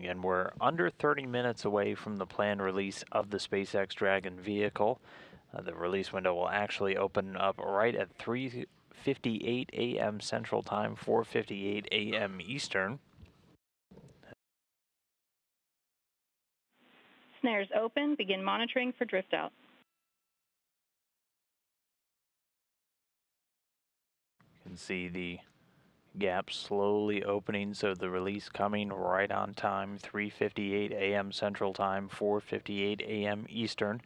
Again, we're under 30 minutes away from the planned release of the SpaceX Dragon vehicle. Uh, the release window will actually open up right at 3:58 a.m. Central Time, 4:58 a.m. Eastern. Snares open. Begin monitoring for drift out. You can see the gap slowly opening, so the release coming right on time, 3:58 a.m. Central Time, 4:58 a.m. Eastern.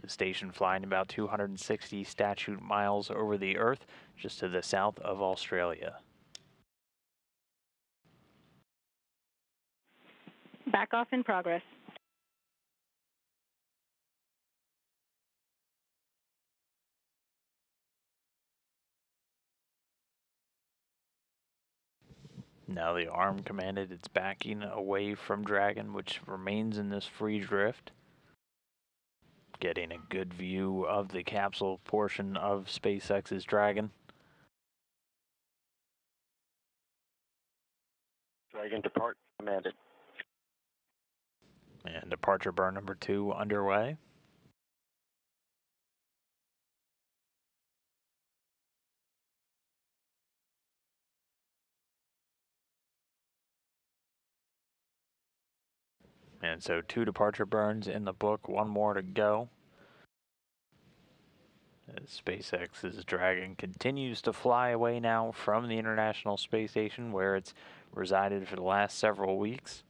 The station flying about 260 statute miles over the Earth, just to the south of Australia. Back off in progress. Now the arm commanded its backing away from Dragon, which remains in this free drift. Getting a good view of the capsule portion of SpaceX's Dragon. Dragon depart commanded. And departure burn number two underway. And so two departure burns in the book, one more to go. As SpaceX's Dragon continues to fly away now from the International Space Station where it's resided for the last several weeks.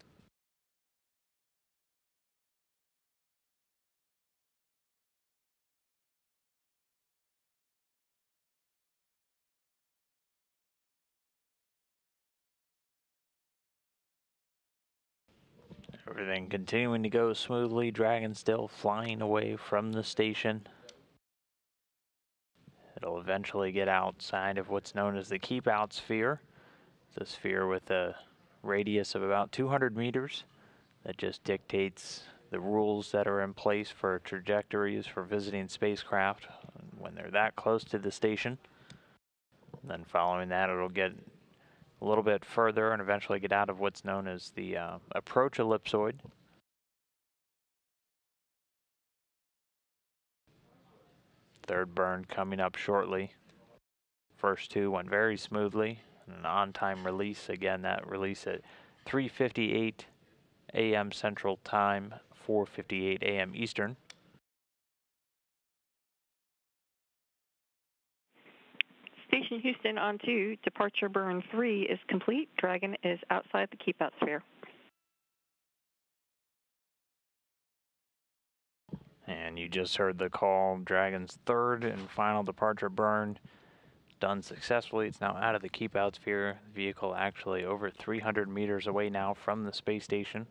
Everything continuing to go smoothly. Dragon still flying away from the station. It'll eventually get outside of what's known as the keep out sphere. It's a sphere with a radius of about 200 meters that just dictates the rules that are in place for trajectories for visiting spacecraft when they're that close to the station. And then following that, it'll get a little bit further and eventually get out of what's known as the uh, approach ellipsoid. Third burn coming up shortly. First two went very smoothly. An on-time release. Again, that release at 3.58 a.m. Central Time, 4.58 a.m. Eastern. Station Houston on two, departure burn three is complete. Dragon is outside the keep out sphere. And you just heard the call. Dragon's third and final departure burn done successfully. It's now out of the keep out sphere. The vehicle actually over 300 meters away now from the space station.